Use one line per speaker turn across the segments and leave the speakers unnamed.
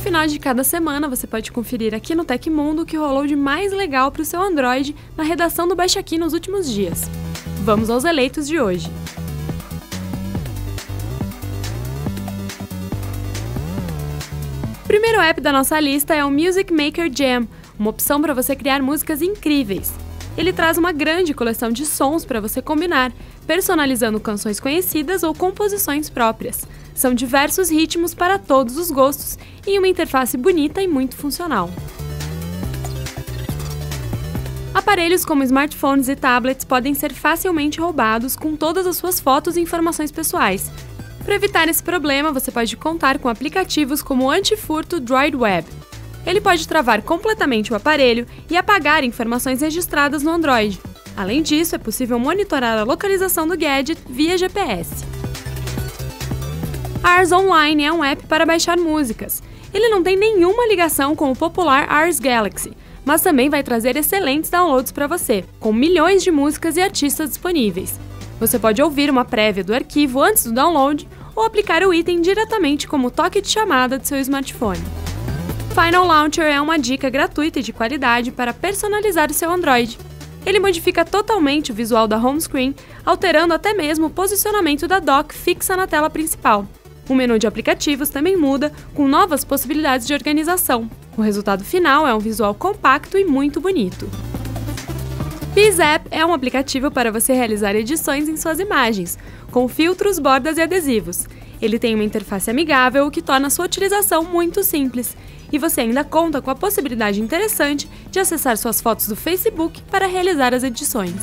final de cada semana, você pode conferir aqui no Tecmundo o que rolou de mais legal para o seu Android na redação do Baixa Aqui nos últimos dias. Vamos aos eleitos de hoje. Primeiro app da nossa lista é o Music Maker Jam, uma opção para você criar músicas incríveis. Ele traz uma grande coleção de sons para você combinar, personalizando canções conhecidas ou composições próprias. São diversos ritmos para todos os gostos e uma interface bonita e muito funcional. Aparelhos como smartphones e tablets podem ser facilmente roubados com todas as suas fotos e informações pessoais. Para evitar esse problema, você pode contar com aplicativos como o antifurto Droid Web. Ele pode travar completamente o aparelho e apagar informações registradas no Android. Além disso, é possível monitorar a localização do gadget via GPS. Ars Online é um app para baixar músicas. Ele não tem nenhuma ligação com o popular Ars Galaxy, mas também vai trazer excelentes downloads para você, com milhões de músicas e artistas disponíveis. Você pode ouvir uma prévia do arquivo antes do download ou aplicar o item diretamente como toque de chamada do seu smartphone. Final Launcher é uma dica gratuita e de qualidade para personalizar o seu Android. Ele modifica totalmente o visual da home screen, alterando até mesmo o posicionamento da dock fixa na tela principal. O menu de aplicativos também muda, com novas possibilidades de organização. O resultado final é um visual compacto e muito bonito. BizApp é um aplicativo para você realizar edições em suas imagens, com filtros, bordas e adesivos. Ele tem uma interface amigável, o que torna sua utilização muito simples e você ainda conta com a possibilidade interessante de acessar suas fotos do Facebook para realizar as edições.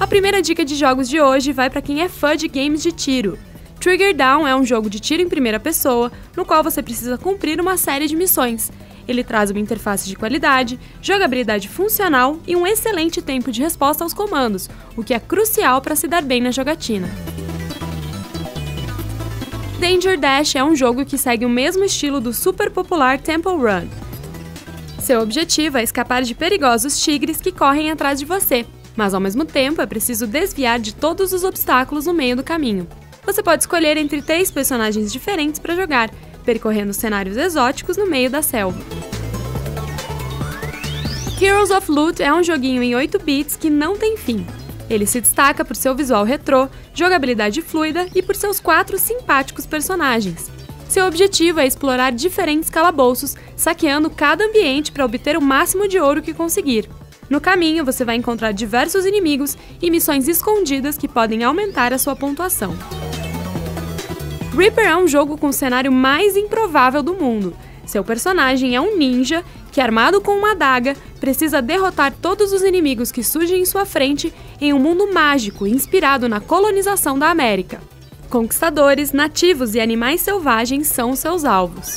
A primeira dica de jogos de hoje vai para quem é fã de games de tiro. Trigger Down é um jogo de tiro em primeira pessoa, no qual você precisa cumprir uma série de missões. Ele traz uma interface de qualidade, jogabilidade funcional e um excelente tempo de resposta aos comandos, o que é crucial para se dar bem na jogatina. Danger Dash é um jogo que segue o mesmo estilo do super popular Temple Run. Seu objetivo é escapar de perigosos tigres que correm atrás de você, mas ao mesmo tempo é preciso desviar de todos os obstáculos no meio do caminho. Você pode escolher entre três personagens diferentes para jogar, percorrendo cenários exóticos no meio da selva. Heroes of Loot é um joguinho em 8 bits que não tem fim. Ele se destaca por seu visual retrô, jogabilidade fluida e por seus quatro simpáticos personagens. Seu objetivo é explorar diferentes calabouços, saqueando cada ambiente para obter o máximo de ouro que conseguir. No caminho, você vai encontrar diversos inimigos e missões escondidas que podem aumentar a sua pontuação. Reaper é um jogo com o cenário mais improvável do mundo. Seu personagem é um ninja que, armado com uma adaga, precisa derrotar todos os inimigos que surgem em sua frente em um mundo mágico inspirado na colonização da América. Conquistadores, nativos e animais selvagens são seus alvos.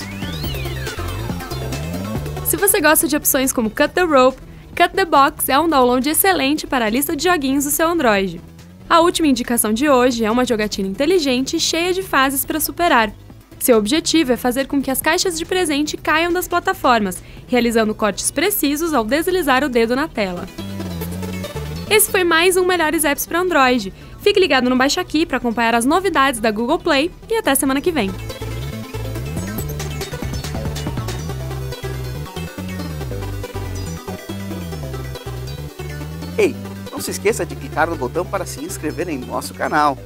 Se você gosta de opções como Cut the Rope, Cut the Box é um download excelente para a lista de joguinhos do seu Android. A última indicação de hoje é uma jogatina inteligente cheia de fases para superar, seu objetivo é fazer com que as caixas de presente caiam das plataformas, realizando cortes precisos ao deslizar o dedo na tela. Esse foi mais um Melhores Apps para Android. Fique ligado no Baixa Aqui para acompanhar as novidades da Google Play e até semana que vem.
Ei, não se esqueça de clicar no botão para se inscrever em nosso canal.